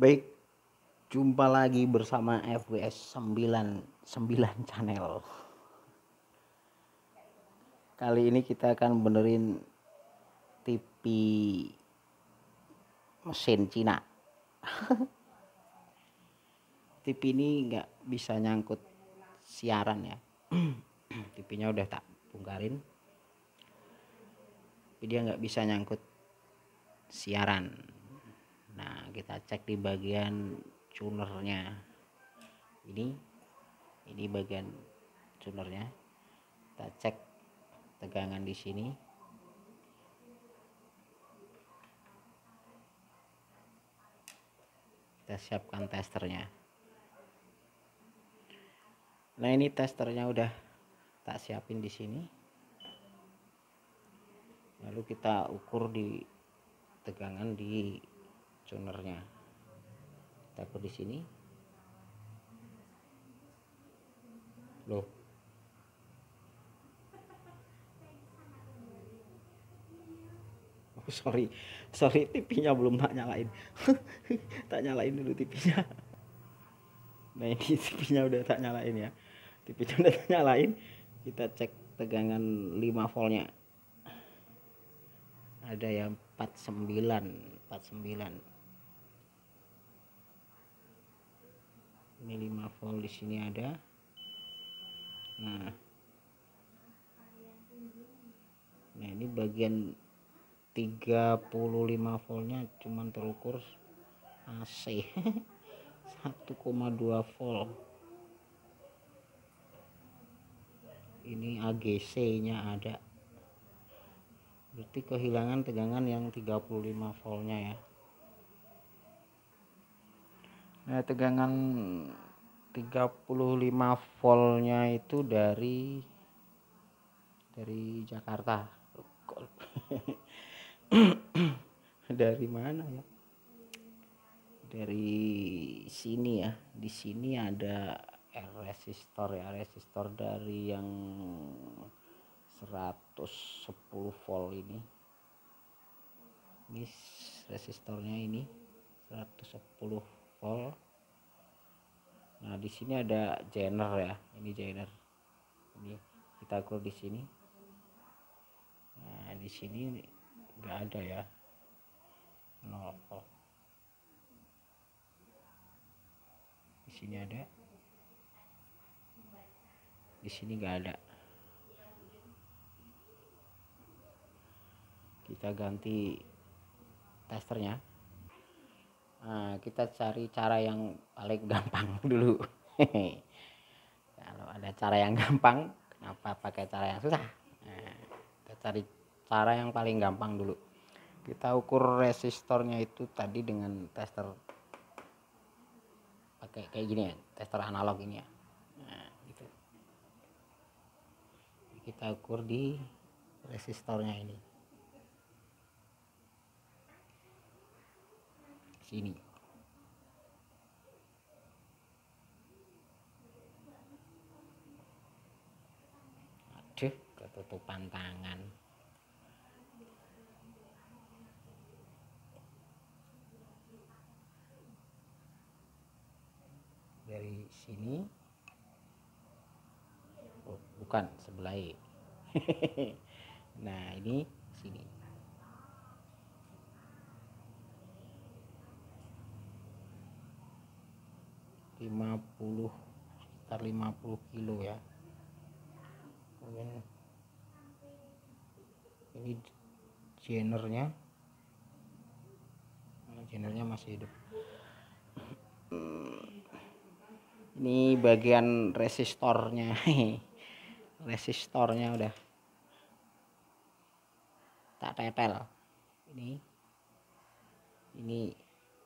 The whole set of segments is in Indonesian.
Baik, jumpa lagi bersama FWS 99 channel. Kali ini kita akan benerin TV mesin Cina. TV ini nggak bisa nyangkut siaran ya. TV-nya udah tak bongkarin. Tapi dia nggak bisa nyangkut siaran nah kita cek di bagian tunernya ini ini bagian tunernya kita cek tegangan di sini. Kita siapkan testernya. Nah ini testernya udah tak siapin di sini. Lalu kita ukur di tegangan di tunernya kita di sini. Loh. Oh sorry. Sorry TV-nya belum tak nyalain. Tak nyalain dulu TV-nya nah ini TV-nya udah tak nyalain ya. TV-nya udah tak nyalain. Kita cek tegangan 5 voltnya. Ada yang 49 49 ini 5 volt di sini ada. Nah. Nah ini bagian 35 voltnya cuman terukur AC 1,2 volt. Ini AGC nya ada. Berarti kehilangan tegangan yang 35 voltnya ya nah tegangan 35 voltnya itu dari dari Jakarta. Dari mana ya? Dari sini ya. Di sini ada resistor ya resistor dari yang 110 volt ini. Ini resistornya ini 110 volt nah di sini ada jener ya. Ini jener ini kita ukur di sini. Nah di sini enggak ada ya. 0 volt di sini ada. Di sini enggak ada. Kita ganti testernya nah, kita cari cara yang paling gampang dulu. Kalau ada cara yang gampang kenapa pakai cara yang susah? Nah, kita cari cara yang paling gampang dulu. Kita ukur resistornya itu tadi dengan tester pakai kayak gini ya tester analog ini ya. Nah, gitu. kita ukur di resistornya ini sini aduh ketutupan tangan. Dari sini. Oh, bukan sebelah nah ini sini 50 sekitar 50 kilo ya. Kemudian ini genernya. Genernya masih hidup. Ini bagian resistornya. Resistornya udah tak tetel ini ini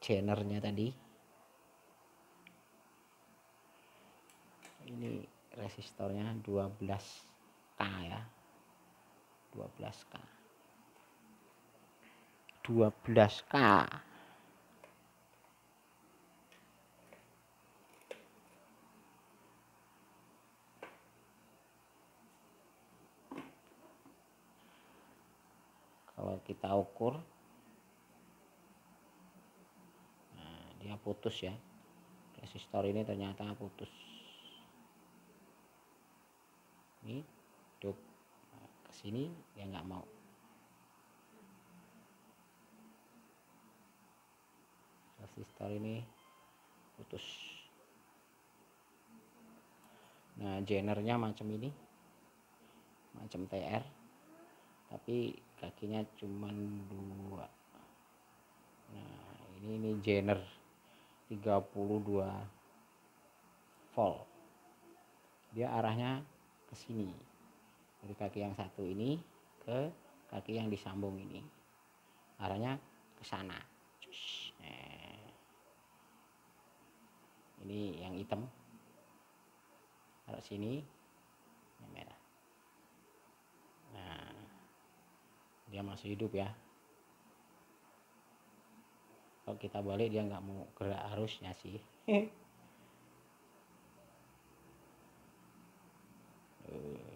genernya tadi ini resistornya 12k ya. 12k 12k kalau kita ukur nah, dia putus ya. Resistor ini ternyata putus ini hidup nah, ke sini dia nggak mau. Resistor ini putus. Nah genernya macam ini macam TR tapi kakinya cuma dua. Nah ini ini jener 32 volt. Dia arahnya ke sini dari kaki yang satu ini ke kaki yang disambung ini. Arahnya ke sana. Ini yang hitam. Taruh sini. Yang merah. Nah dia masih hidup ya. Kalau kita balik dia nggak mau gerak arusnya sih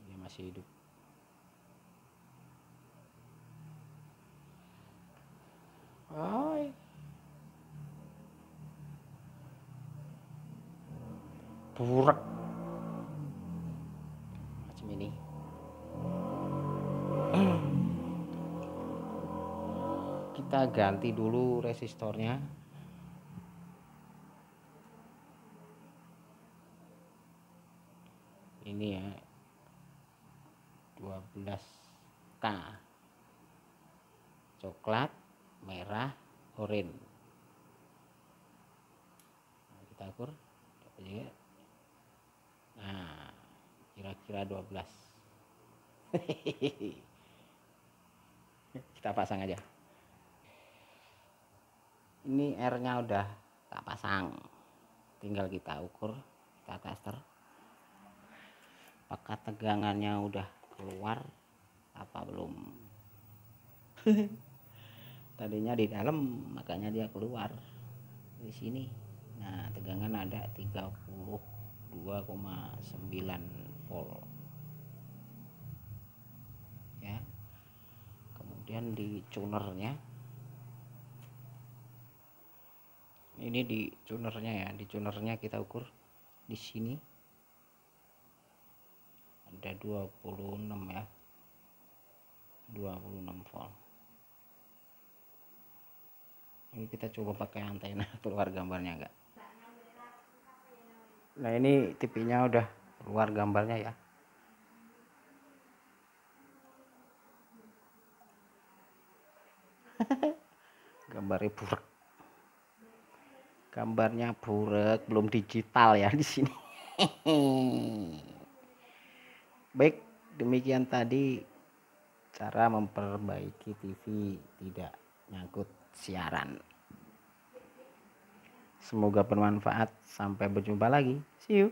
dia masih hidup. Hai. Burak. Macam ini. Kita ganti dulu resistornya. Ini ya 12k coklat merah oranye nah, kita ukur. Juga nah kira-kira 12 kita pasang aja. Ini R nya udah tak pasang. Tinggal kita ukur kita tester. Apakah tegangannya udah keluar apa belum? Tadinya di dalam makanya dia keluar. Di sini. Nah tegangan ada 32,9 volt. Ya. Kemudian di tunernya. Ini di tunernya ya di tunernya kita ukur di sini ada 26 ya. 26 volt. Ini kita coba pakai antena keluar gambarnya enggak nah ini TV-nya udah keluar gambarnya ya. Gambarnya burak gambarnya burak belum digital ya di sini baik demikian tadi cara memperbaiki TV tidak nyangkut siaran. Semoga bermanfaat. Sampai berjumpa lagi. See you